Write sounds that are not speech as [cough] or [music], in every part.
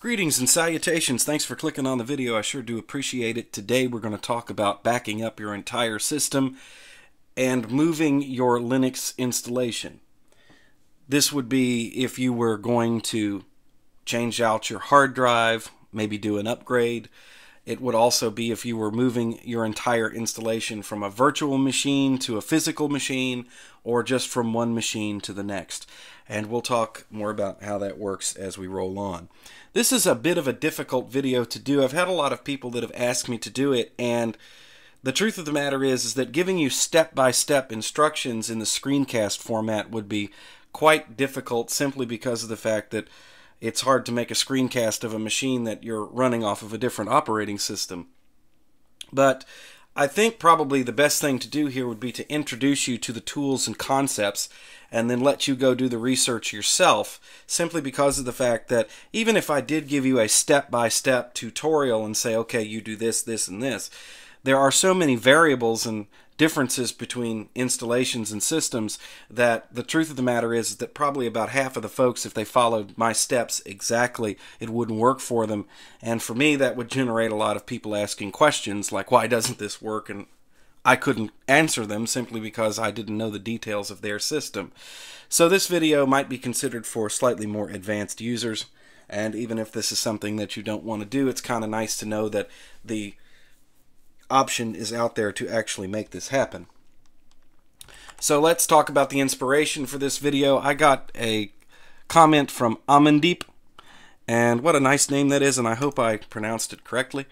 Greetings and salutations. Thanks for clicking on the video. I sure do appreciate it. Today we're going to talk about backing up your entire system and moving your Linux installation. This would be if you were going to change out your hard drive, maybe do an upgrade. It would also be if you were moving your entire installation from a virtual machine to a physical machine or just from one machine to the next. And we'll talk more about how that works as we roll on. This is a bit of a difficult video to do. I've had a lot of people that have asked me to do it, and the truth of the matter is, is that giving you step-by-step -step instructions in the screencast format would be quite difficult simply because of the fact that it's hard to make a screencast of a machine that you're running off of a different operating system. But I think probably the best thing to do here would be to introduce you to the tools and concepts and then let you go do the research yourself simply because of the fact that even if I did give you a step-by-step tutorial and say okay you do this this and this there are so many variables and differences between installations and systems that the truth of the matter is, that probably about half of the folks if they followed my steps exactly it wouldn't work for them. And for me that would generate a lot of people asking questions like why doesn't this work? And I couldn't answer them simply because I didn't know the details of their system. So this video might be considered for slightly more advanced users. And even if this is something that you don't want to do it's kind of nice to know that the option is out there to actually make this happen. So let's talk about the inspiration for this video. I got a comment from Amandeep, and what a nice name that is, and I hope I pronounced it correctly.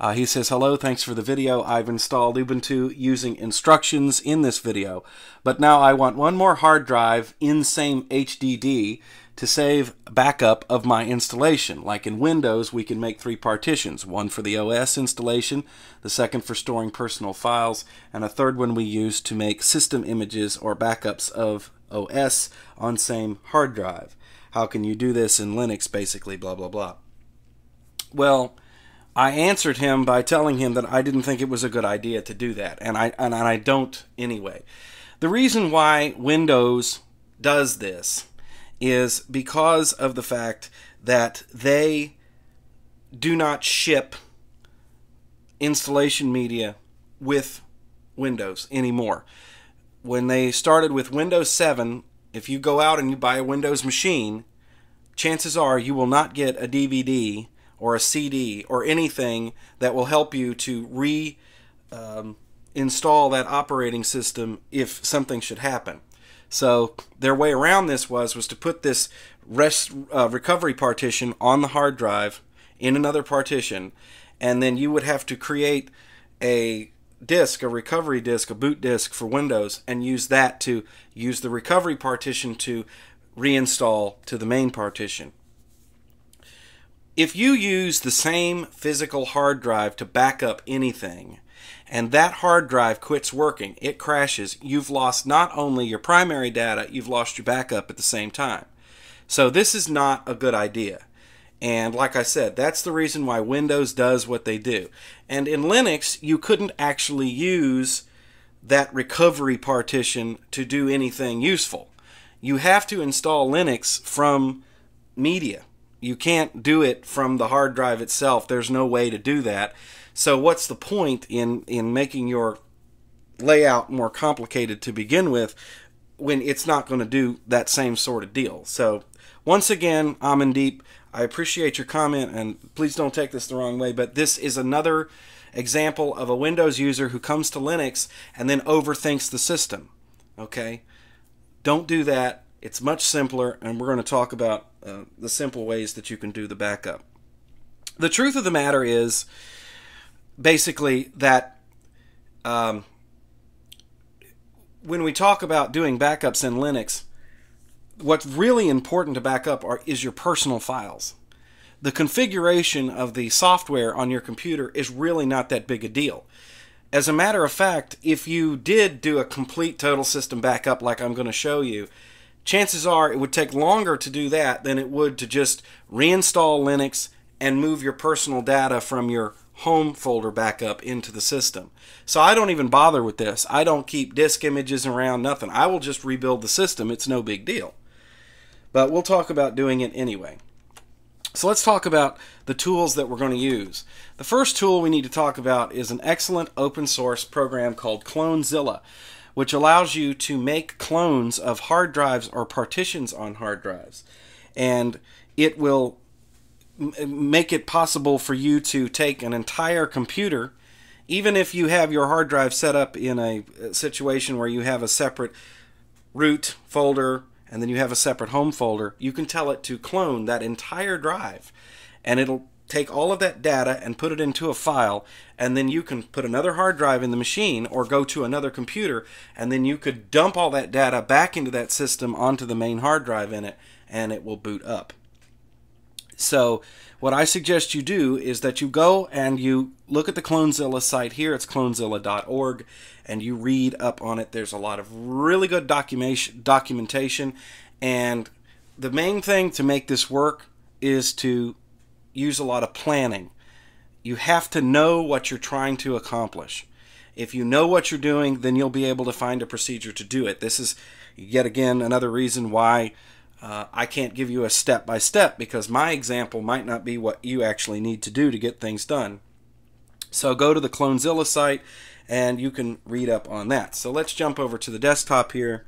Uh, he says, Hello, thanks for the video. I've installed Ubuntu using instructions in this video, but now I want one more hard drive in same HDD to save backup of my installation. Like in Windows, we can make three partitions one for the OS installation, the second for storing personal files, and a third one we use to make system images or backups of OS on same hard drive. How can you do this in Linux, basically, blah, blah, blah. Well, I answered him by telling him that I didn't think it was a good idea to do that, and I, and I don't anyway. The reason why Windows does this is because of the fact that they do not ship installation media with Windows anymore. When they started with Windows 7, if you go out and you buy a Windows machine, chances are you will not get a DVD or a CD or anything that will help you to re um, install that operating system if something should happen. So their way around this was was to put this rest uh, recovery partition on the hard drive in another partition, and then you would have to create a disk, a recovery disk, a boot disk for Windows, and use that to use the recovery partition to reinstall to the main partition. If you use the same physical hard drive to back up anything, and that hard drive quits working, it crashes, you've lost not only your primary data, you've lost your backup at the same time. So this is not a good idea. And like I said, that's the reason why Windows does what they do. And in Linux, you couldn't actually use that recovery partition to do anything useful. You have to install Linux from media. You can't do it from the hard drive itself. There's no way to do that. So what's the point in in making your layout more complicated to begin with when it's not going to do that same sort of deal? So once again, Amandeep, I appreciate your comment and please don't take this the wrong way, but this is another example of a Windows user who comes to Linux and then overthinks the system. Okay? Don't do that. It's much simpler, and we're going to talk about uh, the simple ways that you can do the backup. The truth of the matter is, basically that um, when we talk about doing backups in Linux, what's really important to back up are, is your personal files. The configuration of the software on your computer is really not that big a deal. As a matter of fact, if you did do a complete total system backup like I'm going to show you, chances are it would take longer to do that than it would to just reinstall Linux and move your personal data from your home folder backup into the system. So I don't even bother with this. I don't keep disk images around, nothing. I will just rebuild the system. It's no big deal. But we'll talk about doing it anyway. So let's talk about the tools that we're going to use. The first tool we need to talk about is an excellent open source program called Clonezilla, which allows you to make clones of hard drives or partitions on hard drives. And it will make it possible for you to take an entire computer, even if you have your hard drive set up in a uh, situation where you have a separate root folder and then you have a separate home folder, you can tell it to clone that entire drive and it'll take all of that data and put it into a file and then you can put another hard drive in the machine or go to another computer and then you could dump all that data back into that system onto the main hard drive in it and it will boot up. So what I suggest you do is that you go and you look at the Clonezilla site here. It's clonezilla.org, and you read up on it. There's a lot of really good documentation, documentation, and the main thing to make this work is to use a lot of planning. You have to know what you're trying to accomplish. If you know what you're doing, then you'll be able to find a procedure to do it. This is yet again another reason why uh, I can't give you a step by step because my example might not be what you actually need to do to get things done. So go to the Clonezilla site and you can read up on that. So let's jump over to the desktop here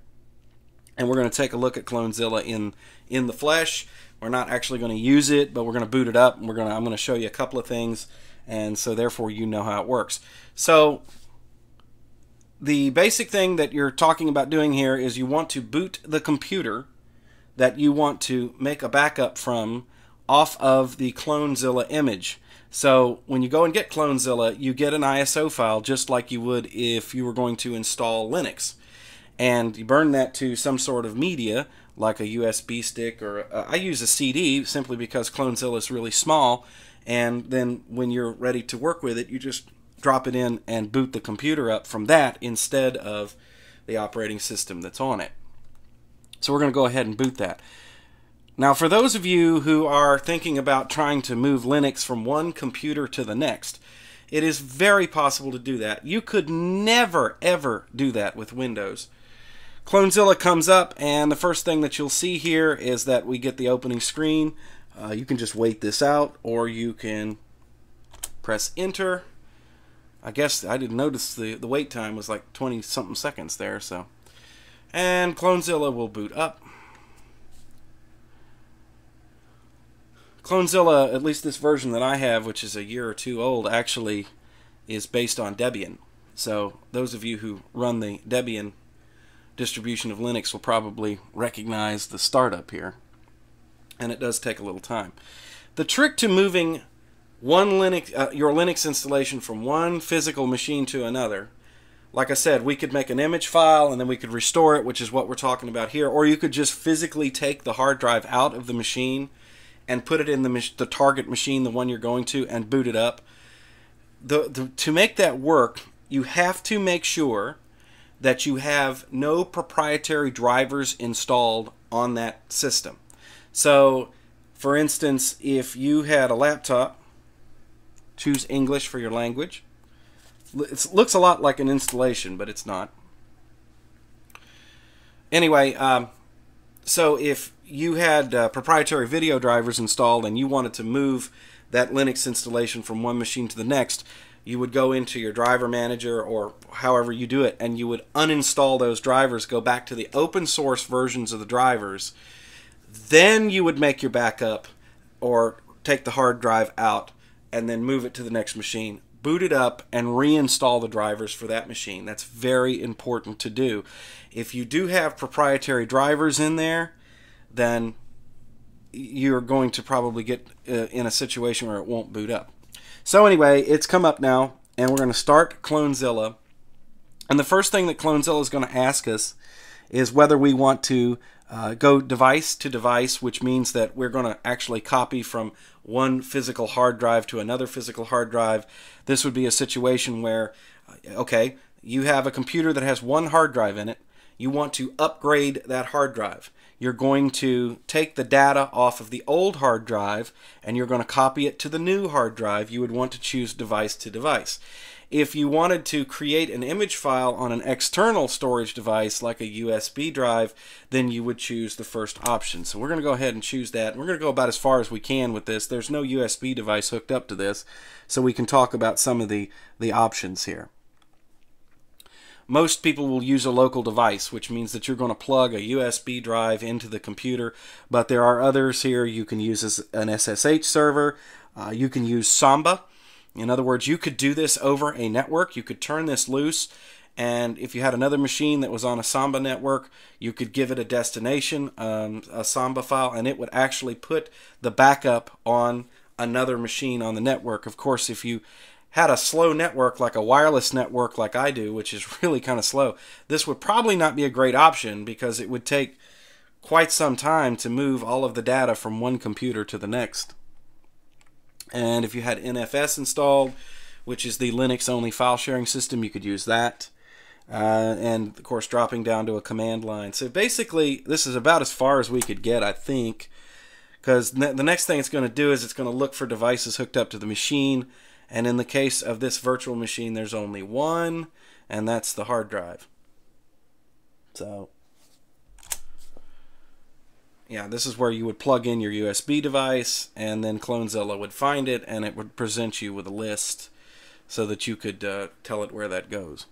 and we're going to take a look at Clonezilla in in the flesh. We're not actually going to use it, but we're going to boot it up and we're going to I'm going to show you a couple of things and so therefore you know how it works. So the basic thing that you're talking about doing here is you want to boot the computer that you want to make a backup from off of the Clonezilla image. So when you go and get Clonezilla, you get an ISO file just like you would if you were going to install Linux. And you burn that to some sort of media, like a USB stick, or uh, I use a CD simply because Clonezilla is really small. And then when you're ready to work with it, you just drop it in and boot the computer up from that instead of the operating system that's on it. So we're going to go ahead and boot that. Now, for those of you who are thinking about trying to move Linux from one computer to the next, it is very possible to do that. You could never, ever do that with Windows. Clonezilla comes up, and the first thing that you'll see here is that we get the opening screen. Uh, you can just wait this out, or you can press enter. I guess I didn't notice the, the wait time was like 20 something seconds there, so and Clonezilla will boot up. Clonezilla, at least this version that I have, which is a year or two old, actually is based on Debian. So those of you who run the Debian distribution of Linux will probably recognize the startup here. And it does take a little time. The trick to moving one Linux, uh, your Linux installation from one physical machine to another like I said, we could make an image file and then we could restore it, which is what we're talking about here. Or you could just physically take the hard drive out of the machine and put it in the, the target machine, the one you're going to, and boot it up. The, the, to make that work, you have to make sure that you have no proprietary drivers installed on that system. So, for instance, if you had a laptop, choose English for your language it looks a lot like an installation, but it's not. Anyway, um, so if you had uh, proprietary video drivers installed and you wanted to move that Linux installation from one machine to the next, you would go into your driver manager or however you do it and you would uninstall those drivers, go back to the open source versions of the drivers. Then you would make your backup or take the hard drive out and then move it to the next machine boot it up and reinstall the drivers for that machine. That's very important to do. If you do have proprietary drivers in there, then you're going to probably get uh, in a situation where it won't boot up. So anyway, it's come up now, and we're going to start Clonezilla. And the first thing that Clonezilla is going to ask us is whether we want to uh, go device to device, which means that we're going to actually copy from one physical hard drive to another physical hard drive. This would be a situation where, uh, okay, you have a computer that has one hard drive in it. You want to upgrade that hard drive. You're going to take the data off of the old hard drive and you're going to copy it to the new hard drive. You would want to choose device to device. If you wanted to create an image file on an external storage device like a USB drive, then you would choose the first option. So we're going to go ahead and choose that. We're going to go about as far as we can with this. There's no USB device hooked up to this, so we can talk about some of the, the options here. Most people will use a local device, which means that you're going to plug a USB drive into the computer, but there are others here. You can use as an SSH server. Uh, you can use Samba. In other words, you could do this over a network. You could turn this loose, and if you had another machine that was on a Samba network, you could give it a destination, um, a Samba file, and it would actually put the backup on another machine on the network. Of course, if you had a slow network like a wireless network like I do, which is [laughs] really kind of slow, this would probably not be a great option because it would take quite some time to move all of the data from one computer to the next. And if you had NFS installed, which is the Linux only file sharing system, you could use that. Uh, and of course, dropping down to a command line. So basically, this is about as far as we could get, I think, because the next thing it's going to do is it's going to look for devices hooked up to the machine and in the case of this virtual machine, there's only one, and that's the hard drive. So, yeah, this is where you would plug in your USB device, and then CloneZilla would find it, and it would present you with a list so that you could uh, tell it where that goes.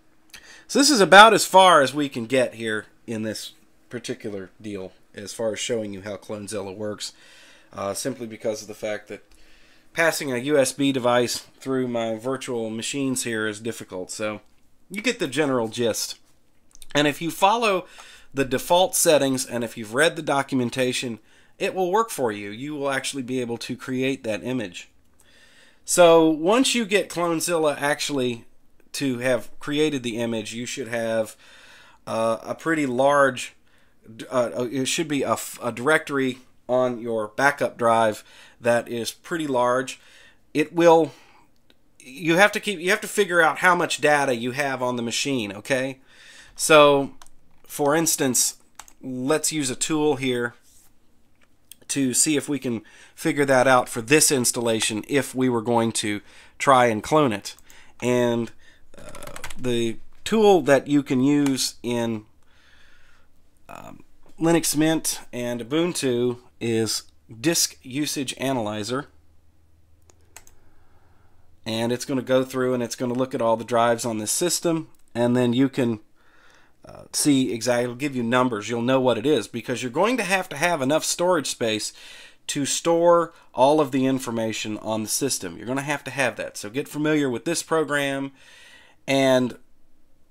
So this is about as far as we can get here in this particular deal, as far as showing you how CloneZilla works, uh, simply because of the fact that passing a USB device through my virtual machines here is difficult. So you get the general gist. And if you follow the default settings and if you've read the documentation, it will work for you. You will actually be able to create that image. So once you get CloneZilla actually to have created the image, you should have uh, a pretty large, uh, it should be a, a directory on your backup drive that is pretty large. It will you have to keep you have to figure out how much data you have on the machine, okay? So, for instance, let's use a tool here to see if we can figure that out for this installation if we were going to try and clone it. And uh, the tool that you can use in um, Linux Mint and Ubuntu is disk usage analyzer and it's going to go through and it's going to look at all the drives on this system and then you can uh, see exactly it'll give you numbers. You'll know what it is because you're going to have to have enough storage space to store all of the information on the system. You're going to have to have that. So get familiar with this program. And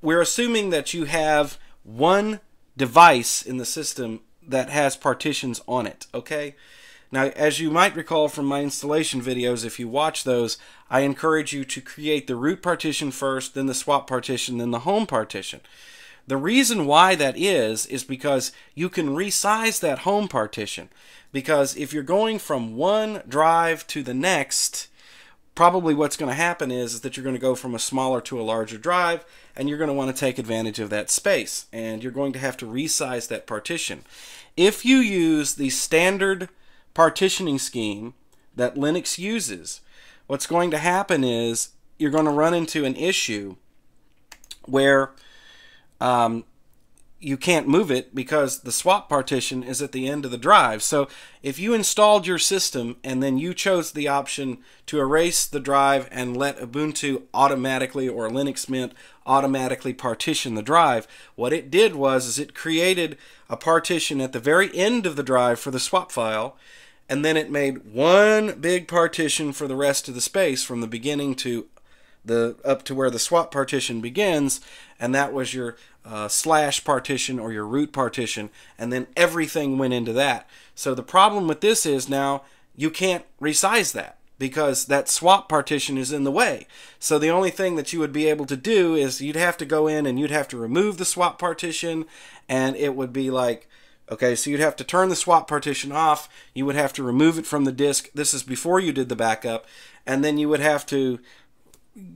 we're assuming that you have one device in the system that has partitions on it okay? Now, as you might recall from my installation videos, if you watch those, I encourage you to create the root partition first, then the swap partition, then the home partition. The reason why that is, is because you can resize that home partition. Because if you're going from one drive to the next, probably what's going to happen is, is that you're going to go from a smaller to a larger drive, and you're going to want to take advantage of that space. And you're going to have to resize that partition. If you use the standard partitioning scheme that Linux uses, what's going to happen is you're going to run into an issue where um, you can't move it because the swap partition is at the end of the drive. So if you installed your system and then you chose the option to erase the drive and let Ubuntu automatically or Linux Mint automatically partition the drive, what it did was is it created a partition at the very end of the drive for the swap file and then it made one big partition for the rest of the space from the beginning to the up to where the swap partition begins and that was your uh, slash partition or your root partition and then everything went into that so the problem with this is now you can't resize that because that swap partition is in the way so the only thing that you would be able to do is you'd have to go in and you'd have to remove the swap partition and it would be like Okay, so you'd have to turn the swap partition off. You would have to remove it from the disk. This is before you did the backup. And then you would have to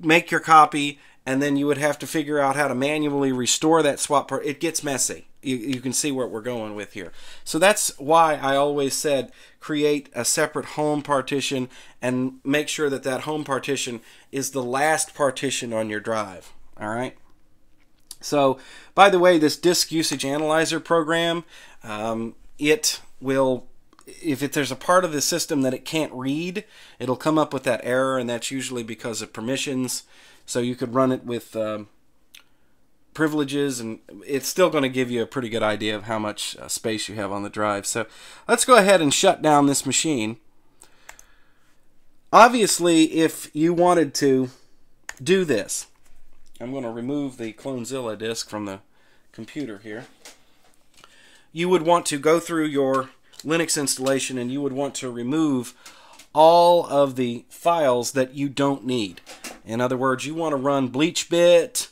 make your copy and then you would have to figure out how to manually restore that swap part. It gets messy. You, you can see what we're going with here. So that's why I always said create a separate home partition and make sure that that home partition is the last partition on your drive. All right. So, by the way, this disk usage analyzer program, um, it will if it, there's a part of the system that it can't read, it'll come up with that error, and that's usually because of permissions. So you could run it with um, privileges, and it's still going to give you a pretty good idea of how much uh, space you have on the drive. So let's go ahead and shut down this machine. Obviously, if you wanted to do this, I'm going to remove the Clonezilla disk from the computer here. You would want to go through your Linux installation and you would want to remove all of the files that you don't need. In other words, you want to run BleachBit,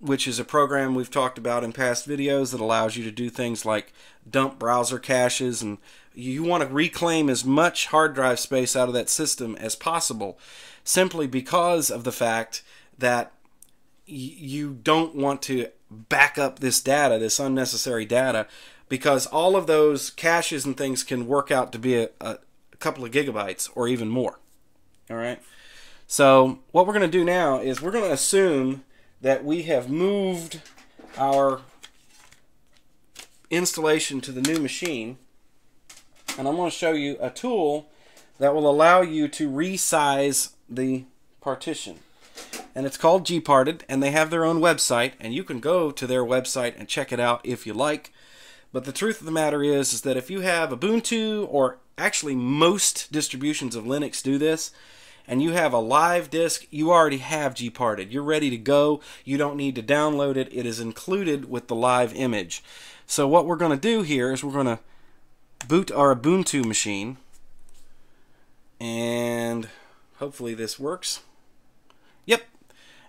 which is a program we've talked about in past videos that allows you to do things like dump browser caches and you want to reclaim as much hard drive space out of that system as possible simply because of the fact that you don't want to back up this data, this unnecessary data, because all of those caches and things can work out to be a, a couple of gigabytes or even more. All right. So what we're going to do now is we're going to assume that we have moved our installation to the new machine. And I'm going to show you a tool that will allow you to resize the partition. And it's called Gparted, and they have their own website, and you can go to their website and check it out if you like. But the truth of the matter is, is that if you have Ubuntu, or actually most distributions of Linux do this, and you have a live disk, you already have Gparted. You're ready to go. You don't need to download it. It is included with the live image. So what we're going to do here is we're going to boot our Ubuntu machine. And hopefully this works. Yep,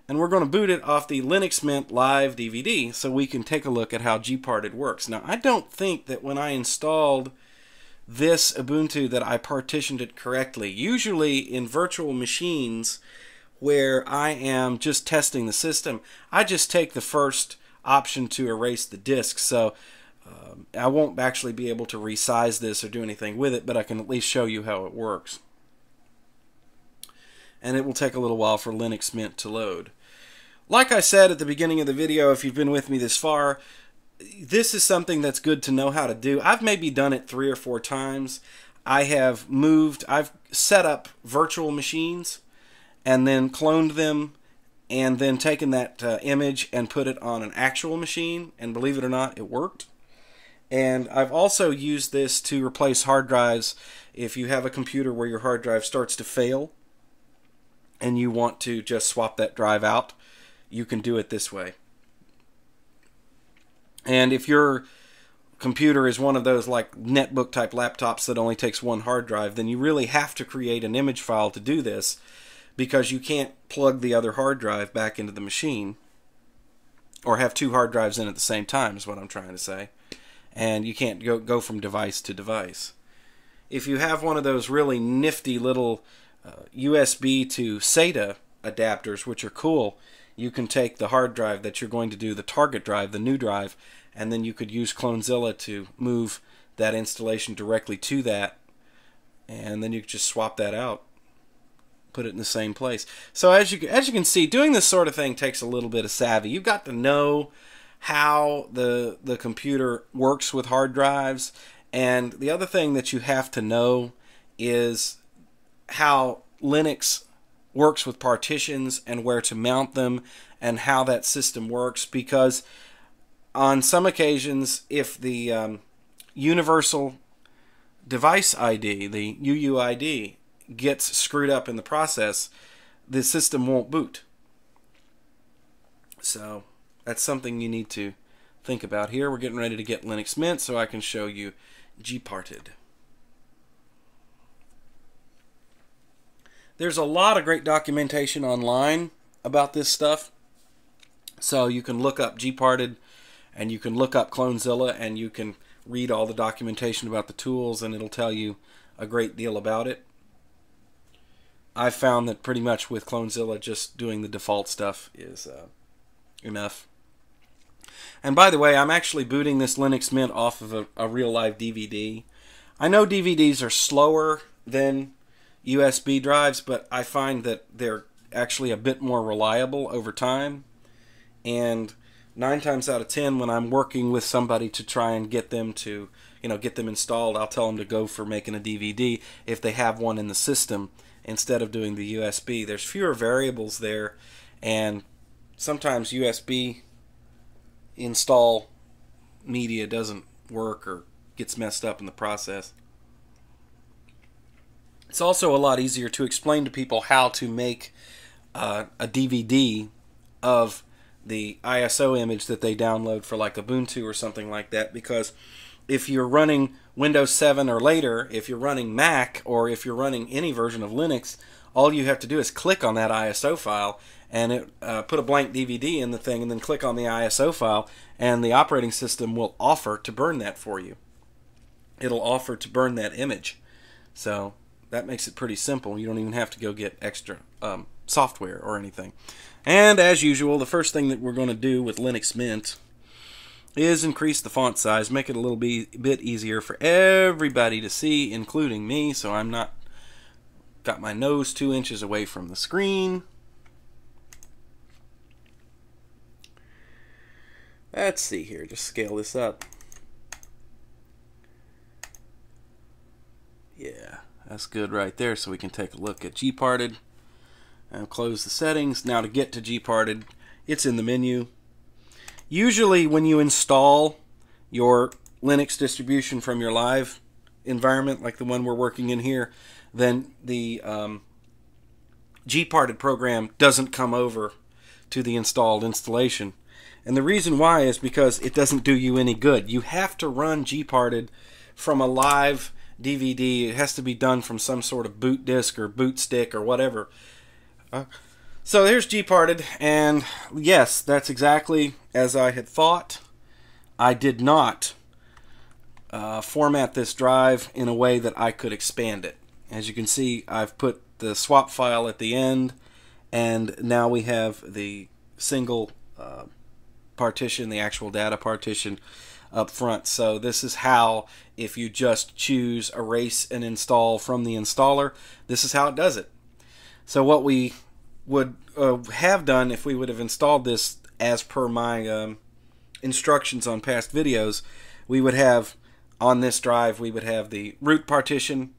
and we're going to boot it off the Linux Mint Live DVD so we can take a look at how Gparted works. Now, I don't think that when I installed this Ubuntu that I partitioned it correctly. Usually in virtual machines where I am just testing the system, I just take the first option to erase the disk. So um, I won't actually be able to resize this or do anything with it, but I can at least show you how it works and it will take a little while for Linux Mint to load. Like I said at the beginning of the video, if you've been with me this far, this is something that's good to know how to do. I've maybe done it three or four times. I have moved, I've set up virtual machines and then cloned them and then taken that uh, image and put it on an actual machine. And believe it or not, it worked. And I've also used this to replace hard drives if you have a computer where your hard drive starts to fail and you want to just swap that drive out, you can do it this way. And if your computer is one of those like netbook type laptops that only takes one hard drive, then you really have to create an image file to do this because you can't plug the other hard drive back into the machine or have two hard drives in at the same time is what I'm trying to say. And you can't go go from device to device. If you have one of those really nifty little uh, USB to SATA adapters, which are cool. You can take the hard drive that you're going to do the target drive, the new drive, and then you could use Clonezilla to move that installation directly to that, and then you could just swap that out, put it in the same place. So as you as you can see, doing this sort of thing takes a little bit of savvy. You've got to know how the the computer works with hard drives, and the other thing that you have to know is how Linux works with partitions and where to mount them and how that system works because on some occasions if the um, universal device ID, the UUID, gets screwed up in the process, the system won't boot. So that's something you need to think about here. We're getting ready to get Linux Mint so I can show you Gparted. There's a lot of great documentation online about this stuff. So you can look up Gparted and you can look up Clonezilla and you can read all the documentation about the tools and it'll tell you a great deal about it. I found that pretty much with Clonezilla, just doing the default stuff is uh, enough. And by the way, I'm actually booting this Linux Mint off of a, a real live DVD. I know DVDs are slower than USB drives, but I find that they're actually a bit more reliable over time. And nine times out of ten, when I'm working with somebody to try and get them to, you know, get them installed, I'll tell them to go for making a DVD if they have one in the system instead of doing the USB. There's fewer variables there, and sometimes USB install media doesn't work or gets messed up in the process. It's also a lot easier to explain to people how to make uh, a DVD of the ISO image that they download for like Ubuntu or something like that because if you're running Windows 7 or later, if you're running Mac or if you're running any version of Linux, all you have to do is click on that ISO file and it uh, put a blank DVD in the thing and then click on the ISO file and the operating system will offer to burn that for you. It'll offer to burn that image. So that makes it pretty simple. You don't even have to go get extra um, software or anything. And as usual, the first thing that we're going to do with Linux Mint is increase the font size, make it a little bit easier for everybody to see, including me, so I'm not got my nose two inches away from the screen. Let's see here, just scale this up. Yeah, that's good right there, so we can take a look at Gparted. And close the settings. Now to get to Gparted, it's in the menu. Usually when you install your Linux distribution from your live environment, like the one we're working in here, then the um, Gparted program doesn't come over to the installed installation. And the reason why is because it doesn't do you any good. You have to run Gparted from a live DVD. It has to be done from some sort of boot disk or boot stick or whatever. Uh, so here's GParted, and yes, that's exactly as I had thought. I did not uh, format this drive in a way that I could expand it. As you can see, I've put the swap file at the end, and now we have the single uh, partition, the actual data partition up front. So this is how, if you just choose erase and install from the installer, this is how it does it. So what we would uh, have done if we would have installed this as per my um, instructions on past videos, we would have on this drive, we would have the root partition,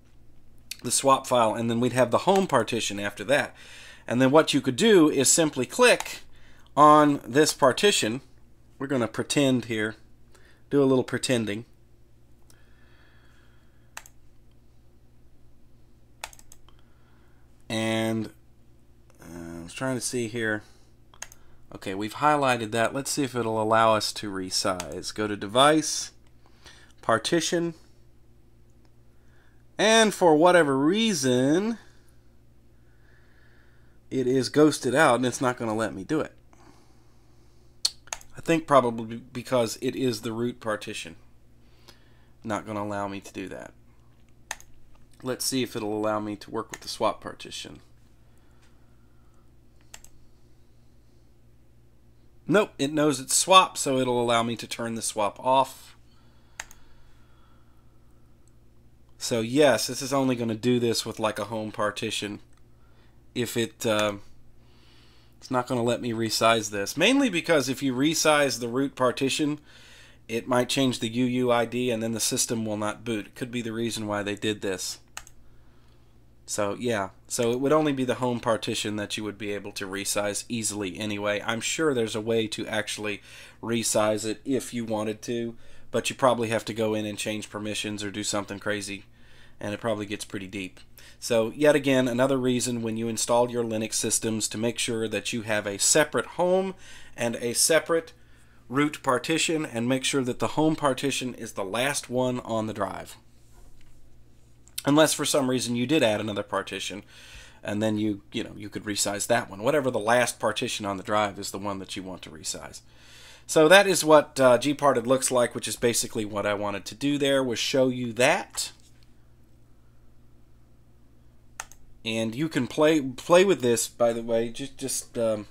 the swap file, and then we'd have the home partition after that. And then what you could do is simply click on this partition. We're going to pretend here, do a little pretending. And uh, I was trying to see here. Okay, we've highlighted that. Let's see if it'll allow us to resize. Go to Device, Partition, and for whatever reason, it is ghosted out and it's not going to let me do it. Think probably because it is the root partition. Not going to allow me to do that. Let's see if it'll allow me to work with the swap partition. Nope, it knows it's swap, so it'll allow me to turn the swap off. So yes, this is only going to do this with like a home partition. If it, uh, it's not going to let me resize this. Mainly because if you resize the root partition, it might change the UUID and then the system will not boot. It could be the reason why they did this. So yeah, so it would only be the home partition that you would be able to resize easily anyway. I'm sure there's a way to actually resize it if you wanted to, but you probably have to go in and change permissions or do something crazy, and it probably gets pretty deep. So yet again, another reason when you install your Linux systems to make sure that you have a separate home and a separate root partition and make sure that the home partition is the last one on the drive. Unless for some reason you did add another partition and then you you know you could resize that one. Whatever the last partition on the drive is the one that you want to resize. So that is what uh, gparted looks like which is basically what I wanted to do there was show you that and you can play play with this. By the way, just just um,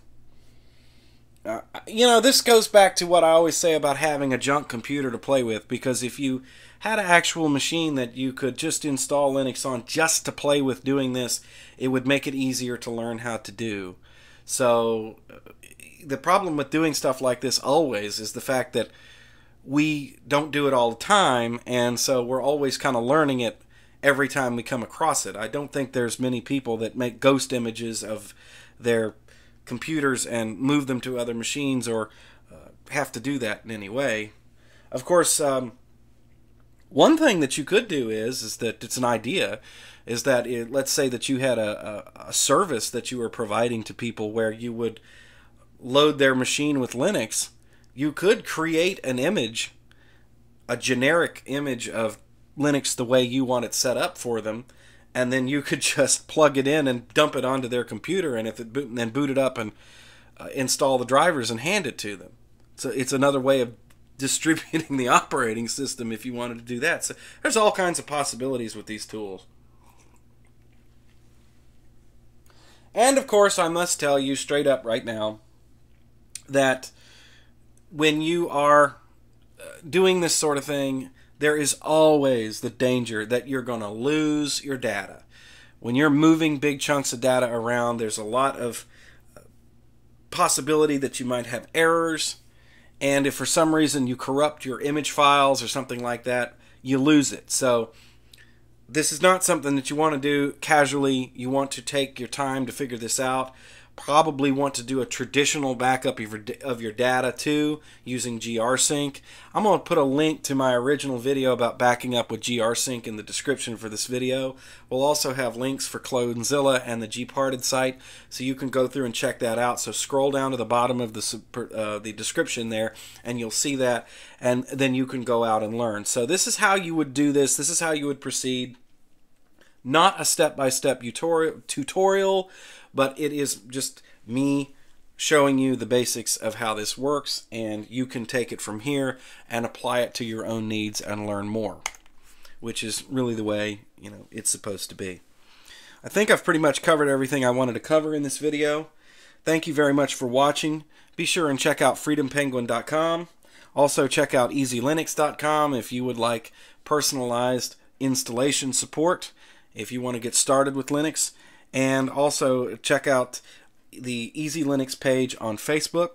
uh, you know, this goes back to what I always say about having a junk computer to play with. Because if you had an actual machine that you could just install Linux on just to play with doing this, it would make it easier to learn how to do. So uh, the problem with doing stuff like this always is the fact that we don't do it all the time, and so we're always kind of learning it every time we come across it. I don't think there's many people that make ghost images of their computers and move them to other machines or uh, have to do that in any way. Of course, um, one thing that you could do is is that it's an idea is that it, let's say that you had a, a, a service that you were providing to people where you would load their machine with Linux, you could create an image, a generic image of Linux the way you want it set up for them, and then you could [laughs] just plug it in and dump it onto their computer, and if it boot, then boot it up and uh, install the drivers and hand it to them. So it's another way of [laughs] distributing the operating system if you wanted to do that. So there's all kinds of possibilities with these tools. And of course, I must tell you straight up right now that when you are uh, doing this sort of thing, there is always the danger that you're going to lose your data. When you're moving big chunks of data around, there's a lot of uh, possibility that you might have errors. And if for some reason you corrupt your image files or something like that, you lose it. So, this is not something that you want to do casually. You want to take your time to figure this out probably want to do a traditional backup of your, of your data too using grsync i'm going to put a link to my original video about backing up with grsync in the description for this video. We'll also have links for clonezilla and the gparted site so you can go through and check that out. So scroll down to the bottom of the, uh, the description there and you'll see that and then you can go out and learn. So this is how you would do this. This is how you would proceed. Not a step-by-step tutorial tutorial but it is just me showing you the basics of how this works and you can take it from here and apply it to your own needs and learn more which is really the way you know it's supposed to be. I think I've pretty much covered everything I wanted to cover in this video. Thank you very much for watching. Be sure and check out freedompenguin.com also check out ezeelinux.com if you would like personalized installation support. If you want to get started with Linux and also check out the EzeeLinux page on Facebook.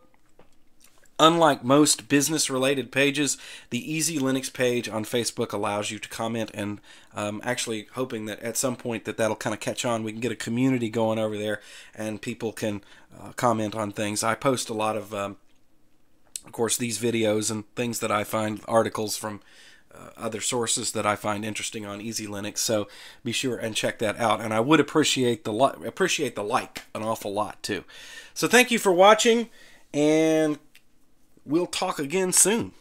Unlike most business related pages, the EzeeLinux page on Facebook allows you to comment and um, actually hoping that at some point that that'll kind of catch on. We can get a community going over there and people can uh, comment on things. I post a lot of, um, of course, these videos and things that I find, articles from Uh, other sources that I find interesting on EzeeLinux. So be sure and check that out. And I would appreciate the li- appreciate the like an awful lot too. So thank you for watching, and we'll talk again soon.